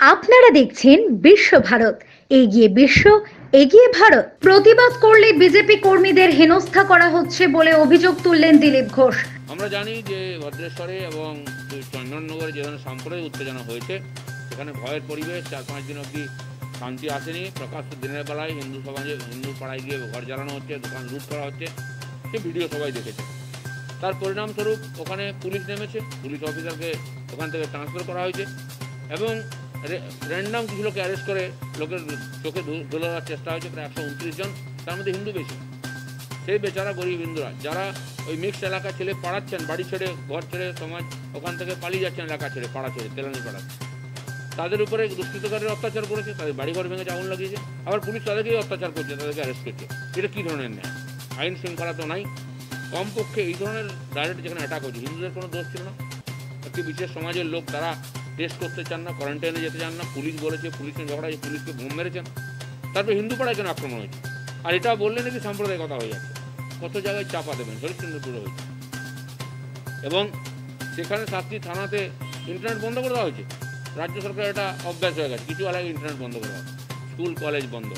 আপনারা দেখছেন বিশ্ব ভারত। এগিয়ে বিশ্ব, এগিয়ে ভারত। প্রতিবাদ করলে বিজেপি কর্মীদের হেনস্থা করা হচ্ছে বলে অভিযোগ তুললেন দিলীপ ঘোষ। আমরা জানি যে ভদ্রেশ্বরে এবং চন্দননগরে যেখানে সাম্প্রদায়িক উত্তেজনা হয়েছে, সেখানে ভয়ের পরিবেশ চার পাঁচ দিন অবধি শান্তি আসেনি। প্রকাশ্য দিনের বেলায় হিন্দু সমাজে হিন্দু পাড়ায় গিয়ে ঘর জ্বালানো হচ্ছে, দোকান লুট করা হচ্ছে, সে ভিডিও সবাই দেখেছে। তার পরিণামস্বরূপ ওখানে পুলিশ নেমেছে। পুলিশ অফিসারকে ওখান থেকে ট্রান্সফার করা হয়েছে এবং র্যান্ডাম কিছু লোককে অ্যারেস্ট করে, লোকের চোখে ধুলো দেওয়ার চেষ্টা হয়েছে প্রায় একশো উনত্রিশ জন। তার মধ্যে হিন্দু বেশি। সেই বেচারা গরিব হিন্দুরা, যারা ওই মিক্সড এলাকা ছেড়ে পাড়াচ্ছেন, বাড়ি ছেড়ে, ঘর ছেড়ে, সমাজ ওখান থেকে পালিয়ে যাচ্ছেন এলাকা ছেড়ে, পাড়া ছেড়ে, তেলানি পাড়া তাদের উপরে দুষ্কৃতকারীরা অত্যাচার করেছে, তাদের বাড়িঘর ভেঙে আগুন লাগিয়েছে। আবার পুলিশ তাদেরকেই অত্যাচার করছে, তাদেরকে অ্যারেস্ট করছে। এটা কী ধরনের ন্যায়? আইন শৃঙ্খলা তো নাই। কমপক্ষে এই ধরনের ডাইরেক্ট যেখানে অ্যাটাক হচ্ছে হিন্দুদের কোনো দোষ ছিল না। একটি বিশেষ সমাজের লোক, তারা টেস্ট করতে চান না কোয়ারেন্টাইনে যেতে চান না, পুলিশ বলেছে পুলিশের ঝগড়া পুলিশকে বোম মেরেছেন। তারপরে হিন্দু পাড়ায় কেন আক্রমণ হয়েছে? আর এটা বললে নাকি সাম্প্রদায়িক কথা হয়ে যাচ্ছে। কত জায়গায় চাপা দেবেন? হরিশ্চন্দ্রপুরে হয়েছে। এবং সেখানে সাতটি থানাতে ইন্টারনেট বন্ধ করে দেওয়া হয়েছে। রাজ্য সরকার এটা অভ্যাস হয়ে গেছে। কিছু এলাকায় ইন্টারনেট বন্ধ করে স্কুল কলেজ বন্ধ।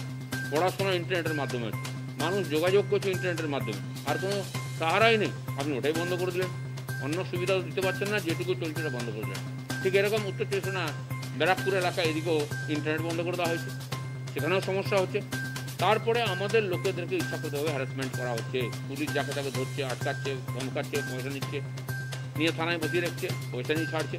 পড়াশোনা ইন্টারনেটের মাধ্যমে মানুষ যোগাযোগ করছে ইন্টারনেটের মাধ্যমে। আর কোনো সাহারাই নেই। আপনি ওটাই বন্ধ করে দিলেন। অন্য সুবিধাও দিতে পারছেন না। যেটুকু চলছে সেটা বন্ধ করে দিলেন। ঠিক এরকম উত্তর চব্বিশ পরগনা ব্যারাকপুর এলাকায় এদিকেও ইন্টারনেট বন্ধ করে দেওয়া হয়েছে। সেখানেও সমস্যা হচ্ছে। তারপরে আমাদের লোকেদেরকে ইচ্ছাকৃতভাবে হ্যারাসমেন্ট করা হচ্ছে। পুলিশ যাকে তাকে ধরছে, আটকাচ্ছে, ধমকাচ্ছে, পয়সা নিচ্ছে, নিয়ে থানায় বসিয়ে রাখছে, পয়সা নিয়ে ছাড়ছে।